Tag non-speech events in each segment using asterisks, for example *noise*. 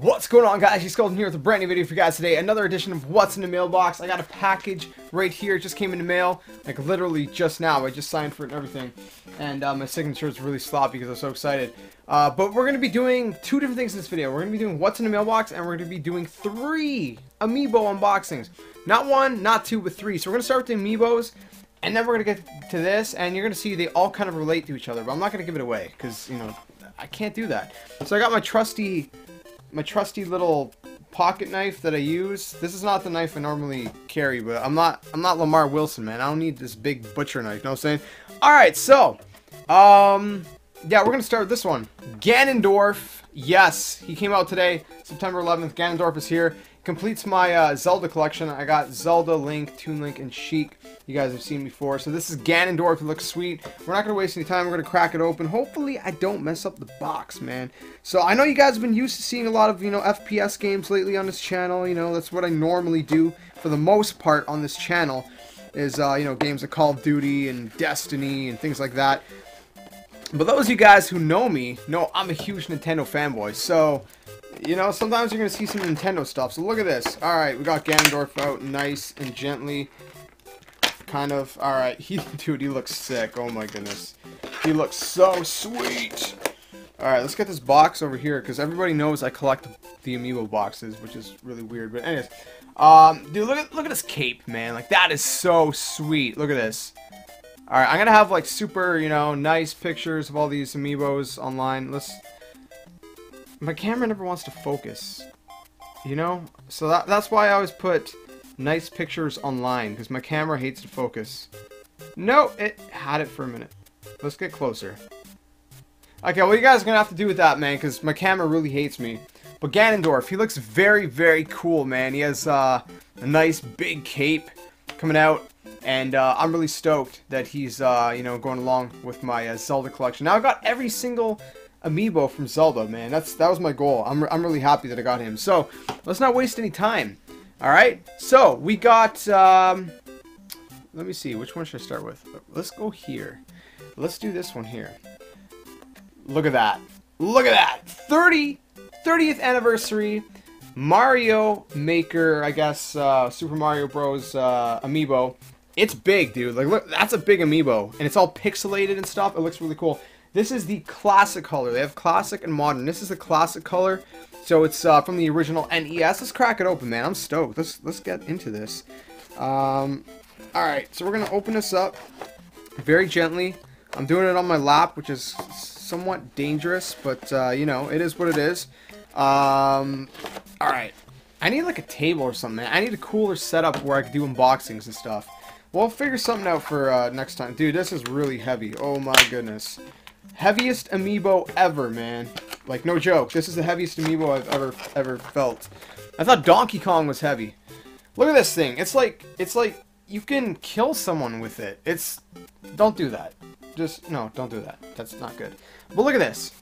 What's going on guys, JSkeleton here with a brand new video for you guys today. Another edition of What's in the Mailbox. I got a package right here, it just came in the mail, like literally just now. I just signed for it and everything. And uh, my signature is really sloppy because I'm so excited. Uh, but we're going to be doing two different things in this video. We're going to be doing What's in the Mailbox and we're going to be doing three Amiibo unboxings. Not one, not two, but three. So we're going to start with the Amiibos. And then we're going to get to this, and you're going to see they all kind of relate to each other. But I'm not going to give it away, because, you know, I can't do that. So I got my trusty my trusty little pocket knife that I use. This is not the knife I normally carry, but I'm not I'm not Lamar Wilson, man. I don't need this big butcher knife, you know what I'm saying? Alright, so um yeah, we're gonna start with this one. Ganondorf. Yes, he came out today, September 11th. Ganondorf is here completes my uh, Zelda collection. I got Zelda, Link, Toon Link, and Sheik. You guys have seen before. So this is Ganondorf. It looks sweet. We're not going to waste any time. We're going to crack it open. Hopefully I don't mess up the box, man. So I know you guys have been used to seeing a lot of, you know, FPS games lately on this channel. You know, that's what I normally do for the most part on this channel is, uh, you know, games like Call of Duty and Destiny and things like that. But those of you guys who know me know I'm a huge Nintendo fanboy. So you know, sometimes you're going to see some Nintendo stuff. So look at this. Alright, we got Ganondorf out nice and gently. Kind of. Alright, *laughs* he, dude, he looks sick. Oh my goodness. He looks so sweet. Alright, let's get this box over here, because everybody knows I collect the Amiibo boxes, which is really weird. But anyways, um, dude, look at, look at this cape, man. Like, that is so sweet. Look at this. Alright, I'm to have, like, super, you know, nice pictures of all these Amiibos online. Let's my camera never wants to focus. You know? So that, that's why I always put nice pictures online, because my camera hates to focus. No, it had it for a minute. Let's get closer. Okay, well you guys are to have to do with that, man, because my camera really hates me. But Ganondorf, he looks very, very cool, man. He has uh, a nice big cape coming out. And uh, I'm really stoked that he's, uh, you know, going along with my uh, Zelda collection. Now I've got every single amiibo from Zelda, man. That's That was my goal. I'm, I'm really happy that I got him. So, let's not waste any time. Alright, so we got, um, let me see, which one should I start with? Let's go here. Let's do this one here. Look at that. Look at that. 30, 30th anniversary Mario Maker, I guess, uh, Super Mario Bros. Uh, amiibo. It's big, dude. Like, look, that's a big amiibo. And it's all pixelated and stuff. It looks really cool. This is the classic color. They have classic and modern. This is the classic color. So it's uh, from the original NES. Let's crack it open, man. I'm stoked. Let's let's get into this. Um, all right, so we're gonna open this up very gently. I'm doing it on my lap, which is somewhat dangerous, but uh, you know, it is what it is. Um, all right, I need like a table or something. I need a cooler setup where I can do unboxings and stuff. We'll figure something out for uh, next time. Dude, this is really heavy. Oh my goodness. Heaviest amiibo ever, man. Like, no joke. This is the heaviest amiibo I've ever, ever felt. I thought Donkey Kong was heavy. Look at this thing. It's like, it's like, you can kill someone with it. It's, don't do that. Just, no, don't do that. That's not good. But look at this.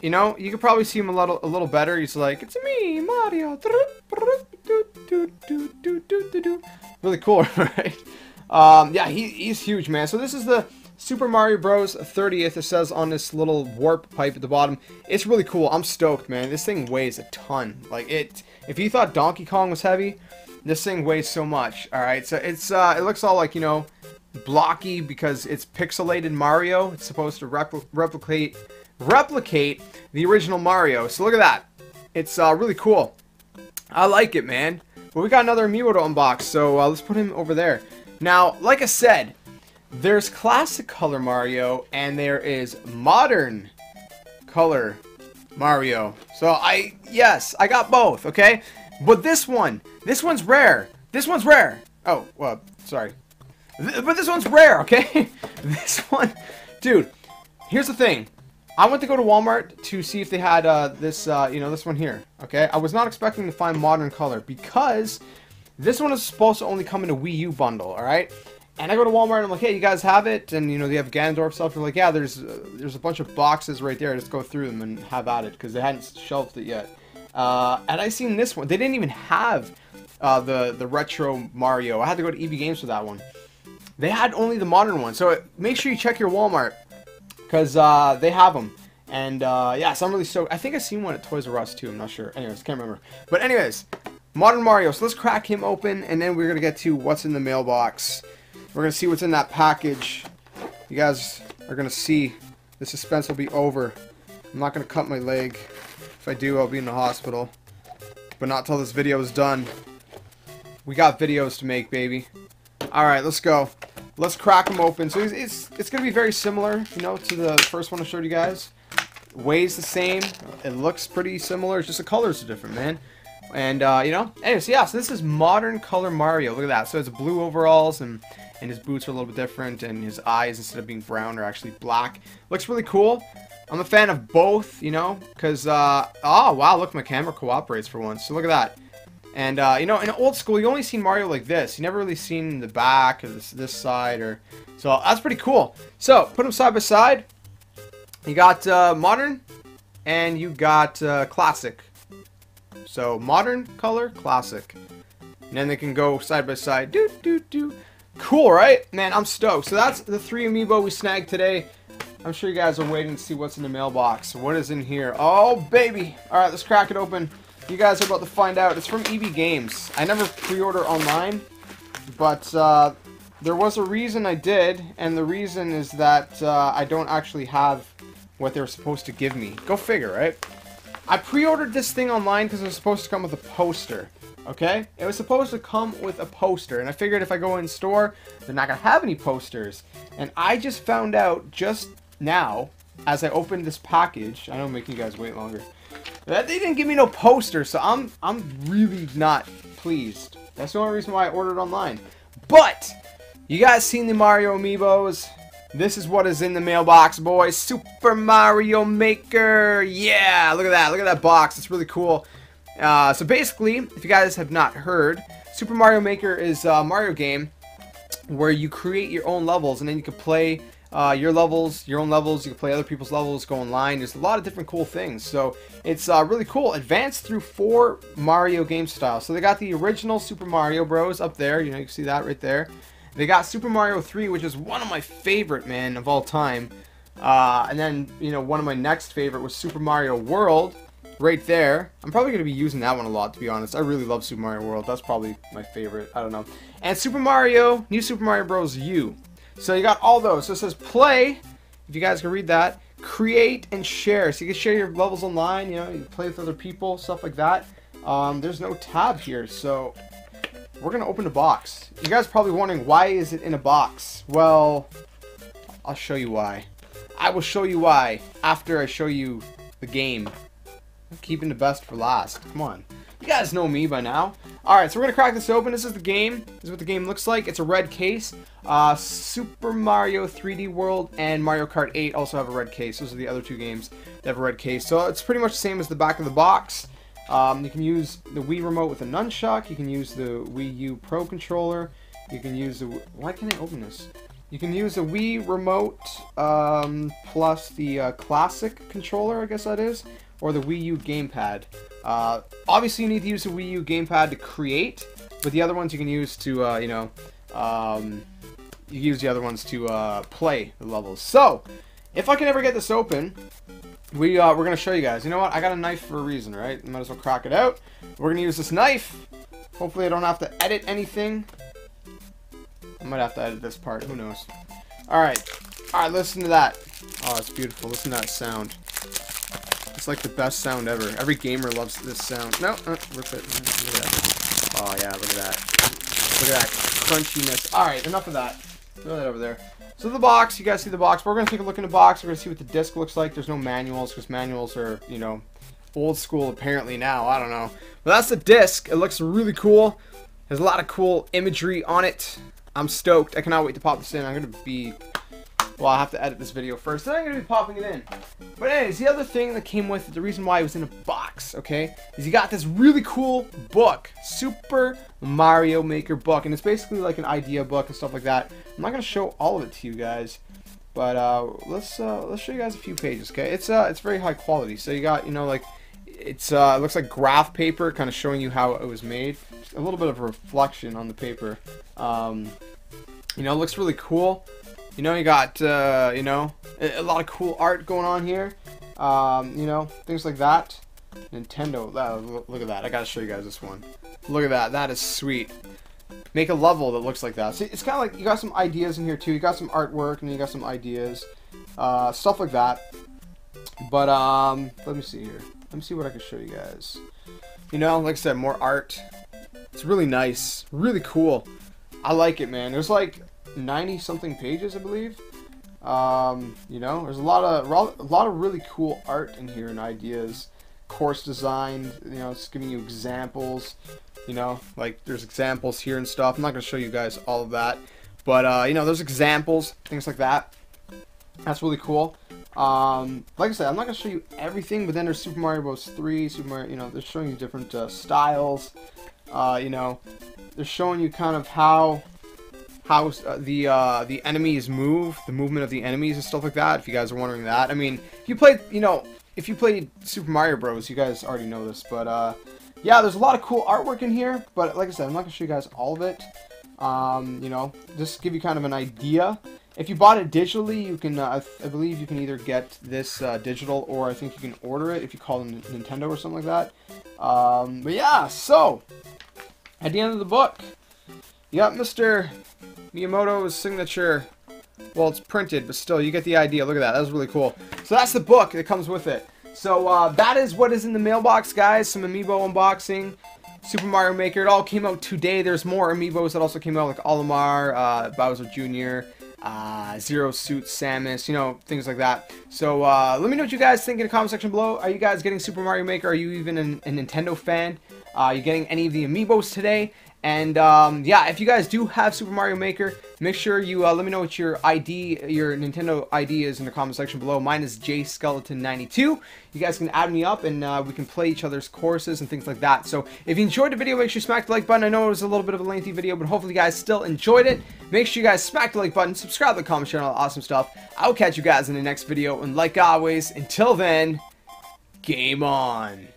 You know, you could probably see him a little, a little better. He's like, it's me, Mario. Really cool, right? Um, yeah, he, he's huge, man. So this is the Super Mario Bros. 30th, it says on this little warp pipe at the bottom. It's really cool. I'm stoked, man. This thing weighs a ton. Like, it. if you thought Donkey Kong was heavy, this thing weighs so much. Alright, so it's, uh, it looks all like, you know, blocky because it's pixelated Mario. It's supposed to repl replicate, replicate the original Mario. So look at that. It's, uh, really cool. I like it, man. But we got another amiibo to unbox, so uh, let's put him over there. Now, like I said, there's classic color Mario and there is modern color Mario. So I, yes, I got both, okay? But this one, this one's rare. This one's rare. Oh, well, sorry. Th but this one's rare, okay? *laughs* this one, dude, here's the thing. I went to go to Walmart to see if they had uh, this, uh, you know, this one here, okay? I was not expecting to find modern color because this one is supposed to only come in a Wii U bundle, alright? And I go to Walmart and I'm like, hey, you guys have it? And, you know, they have Ganondorf stuff. They're like, yeah, there's uh, there's a bunch of boxes right there. Just go through them and have at it because they hadn't shelved it yet. Uh, and I seen this one. They didn't even have uh, the, the retro Mario. I had to go to EB Games for that one. They had only the modern one. So make sure you check your Walmart because uh, they have them. And uh, yeah, so I'm really stoked. I think I seen one at Toys R Us too. I'm not sure. Anyways, can't remember. But anyways, Modern Mario. So let's crack him open, and then we're gonna get to what's in the mailbox. We're gonna see what's in that package. You guys are gonna see. The suspense will be over. I'm not gonna cut my leg. If I do, I'll be in the hospital. But not till this video is done. We got videos to make, baby. Alright, let's go. Let's crack them open. So it's, it's, it's going to be very similar, you know, to the first one I showed you guys. Weighs the same. It looks pretty similar. It's just the colors are different, man. And, uh, you know, anyways, yeah, so this is modern color Mario. Look at that. So it's blue overalls, and, and his boots are a little bit different, and his eyes, instead of being brown, are actually black. Looks really cool. I'm a fan of both, you know, because, uh, oh, wow, look, my camera cooperates for once. So look at that. And, uh, you know, in old school, you only seen Mario like this. You never really seen the back or this, this side. or So that's pretty cool. So, put them side by side. You got uh, modern and you got uh, classic. So, modern color, classic. And then they can go side by side. Do, do, do. Cool, right? Man, I'm stoked. So that's the three amiibo we snagged today. I'm sure you guys are waiting to see what's in the mailbox. What is in here? Oh, baby. All right, let's crack it open. You guys are about to find out. It's from EB Games. I never pre-order online, but uh, there was a reason I did, and the reason is that uh, I don't actually have what they were supposed to give me. Go figure, right? I pre-ordered this thing online because it was supposed to come with a poster. Okay? It was supposed to come with a poster, and I figured if I go in store, they're not going to have any posters. And I just found out just now, as I opened this package, I don't make you guys wait longer, that they didn't give me no poster, so I'm I'm really not pleased. That's the only reason why I ordered online. But you guys seen the Mario amiibos? This is what is in the mailbox, boys. Super Mario Maker. Yeah, look at that. Look at that box. It's really cool. Uh, so basically, if you guys have not heard, Super Mario Maker is a Mario game where you create your own levels and then you can play uh, your levels, your own levels. You can play other people's levels, go online. There's a lot of different cool things. So it's uh, really cool. Advanced through four Mario game styles. So they got the original Super Mario Bros. up there. You know, you can see that right there. They got Super Mario 3, which is one of my favorite, man, of all time. Uh, and then, you know, one of my next favorite was Super Mario World, right there. I'm probably going to be using that one a lot, to be honest. I really love Super Mario World. That's probably my favorite. I don't know. And Super Mario, New Super Mario Bros. U. So you got all those. So it says play, if you guys can read that, create and share. So you can share your levels online, you know, you play with other people, stuff like that. Um, there's no tab here, so we're going to open the box. You guys probably wondering, why is it in a box? Well, I'll show you why. I will show you why after I show you the game. I'm keeping the best for last. Come on. You guys know me by now. Alright, so we're going to crack this open. This is the game. This is what the game looks like. It's a red case. Uh, Super Mario 3D World and Mario Kart 8 also have a red case. Those are the other two games that have a red case. So it's pretty much the same as the back of the box. Um, you can use the Wii Remote with a nunchuck. You can use the Wii U Pro Controller. You can use the... Why can't I open this? You can use the Wii Remote um, plus the uh, Classic Controller, I guess that is, or the Wii U Gamepad. Uh, obviously, you need to use the Wii U gamepad to create, but the other ones you can use to, uh, you know, um, you use the other ones to uh, play the levels. So, if I can ever get this open, we, uh, we're to show you guys. You know what? I got a knife for a reason, right? Might as well crack it out. We're to use this knife. Hopefully I don't have to edit anything. I might have to edit this part. Who knows? Alright. Alright, listen to that. Oh, it's beautiful. Listen to that sound. It's like the best sound ever. Every gamer loves this sound. No, uh, rip it. Look at that. Oh yeah, look at that. Look at that crunchiness. All right, enough of that. Throw that over there. So the box, you guys see the box. We're gonna take a look in the box. We're gonna see what the disc looks like. There's no manuals because manuals are, you know, old school apparently now. I don't know. But that's the disc. It looks really cool. There's a lot of cool imagery on it. I'm stoked. I cannot wait to pop this in. I'm gonna be well, I'll have to edit this video first, then I'm going to be popping it in. But anyways, the other thing that came with it, the reason why it was in a box, okay, is you got this really cool book, Super Mario Maker book, and it's basically like an idea book and stuff like that. I'm not going to show all of it to you guys, but uh, let's uh, let's show you guys a few pages, okay? It's uh, it's very high quality, so you got, you know, like, it's uh, it looks like graph paper, kind of showing you how it was made. A little bit of reflection on the paper. Um, you know, it looks really cool. You know, you got, uh, you know, a, a, lot of cool art going on here. Um, you know, things like that. Nintendo, uh, look at that. I gotta show you guys this one. Look at that. That is sweet. Make a level that looks like that. See, it's kind of like you got some ideas in here too. You got some artwork and you got some ideas, uh, stuff like that. But um, let me see here. Let me see what I can show you guys. You know, like I said, more art. It's really nice, really cool. I like it, man. There's like 90 something pages, I believe. Um, you know, there's a lot of a lot of really cool art in here and ideas. Course design, you know, it's giving you examples. You know, like there's examples here and stuff. I'm not gonna show you guys all of that, but uh, you know, there's examples, things like that. That's really cool. Um, like I said, I'm not gonna show you everything, but then there's Super Mario Bros. 3, Super Mario, you know, they're showing you different uh, styles. Uh, you know, they're showing you kind of how how uh, the uh, the enemies move, the movement of the enemies and stuff like that. If you guys are wondering that, I mean, if you played, you know, if you played Super Mario Bros, you guys already know this. But uh, yeah, there's a lot of cool artwork in here. But like I said, I'm not gonna show you guys all of it. Um, you know, just give you kind of an idea. If you bought it digitally, you can, uh, I, I, believe you can either get this uh, digital or I think you can order it if you call Nintendo or something like that. Um, but yeah, so, at the end of the book, you got Mr. Miyamoto's signature. Well, it's printed, but still, you get the idea. Look at that. That was really cool. So that's the book that comes with it. So uh, that is what is in the mailbox, guys. Some Amiibo unboxing. Super Mario Maker. It all came out today. There's more Amiibos that also came out, like Olimar, uh, Bowser Jr., uh, Zero Suit, Samus, you know, things like that. So uh, let me know what you guys think in the comment section below. Are you guys getting Super Mario Maker? Are you even an, a Nintendo fan? Uh, are you getting any of the Amiibos today? And um, yeah, if you guys do have Super Mario Maker, make sure you uh, let me know what your ID, your Nintendo ID is in the comment section below. Mine is JSkeleton92. You guys can add me up and uh, we can play each other's courses and things like that. So if you enjoyed the video, make sure you smack the like button. I know it was a little bit of a lengthy video, but hopefully you guys still enjoyed it. Make sure you guys smack the like button, subscribe to the comment channel, awesome stuff. I'll catch you guys in the next video. And like always, until then, game on.